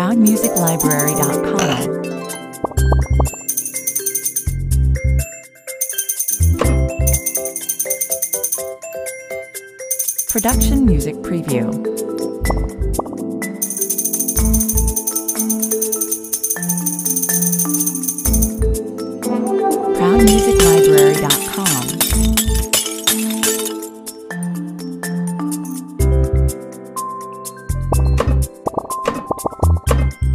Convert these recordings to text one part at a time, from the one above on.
ProudMusicLibrary.com. Production Music Preview. ProudMusicLibrary.com.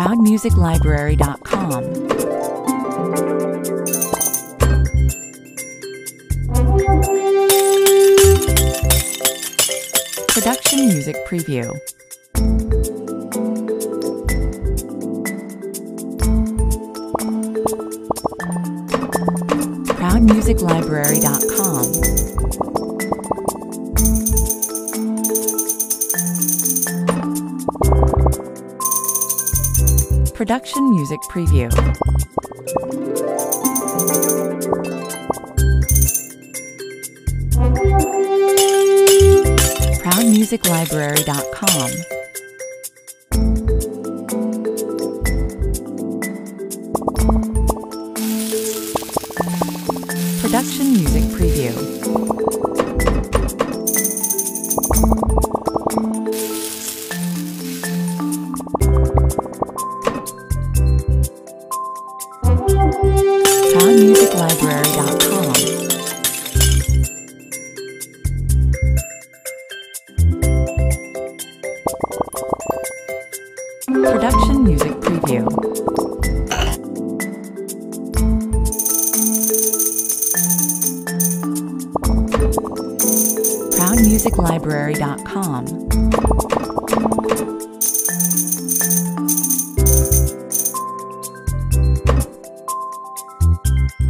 ProudMusicLibrary.com. Production Music Preview. ProudMusicLibrary.com. Production Music Preview. ProudMusicLibrary.com. Production Music Preview. ProudMusicLibrary.com. Production Music Preview. ProudMusicLibrary.com.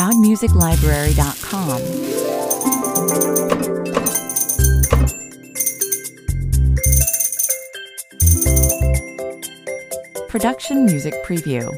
ProudMusicLibrary.com. Production Music Preview.